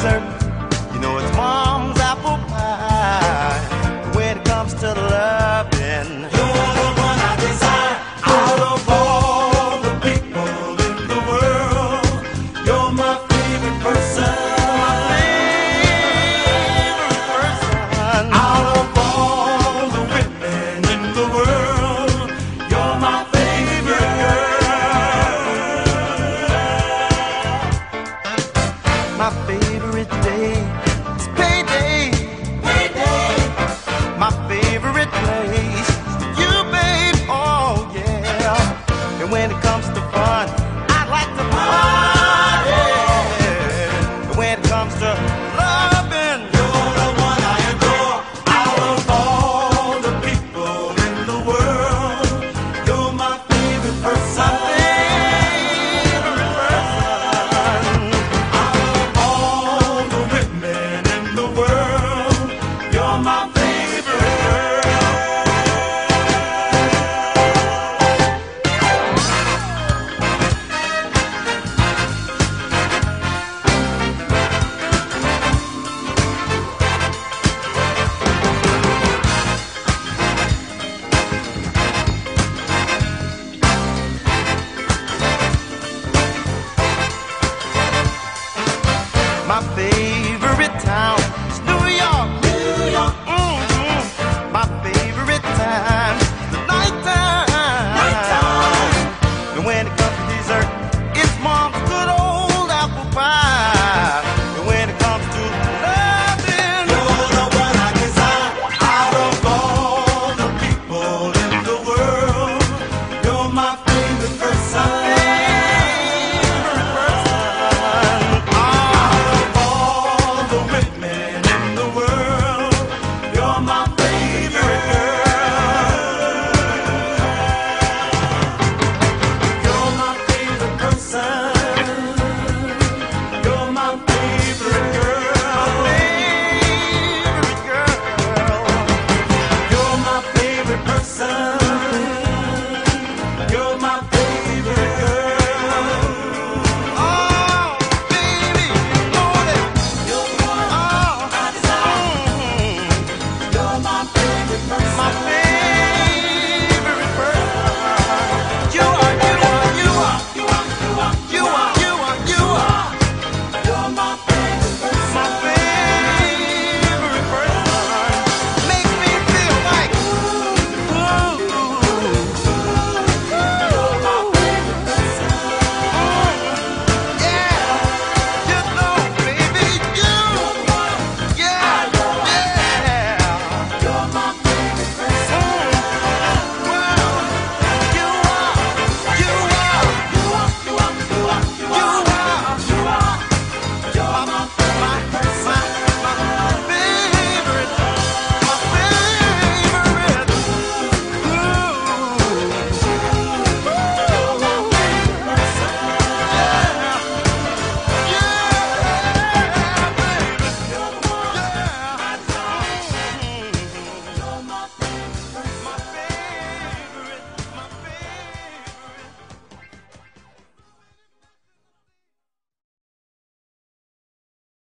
comes fun, I like to party. My favorite town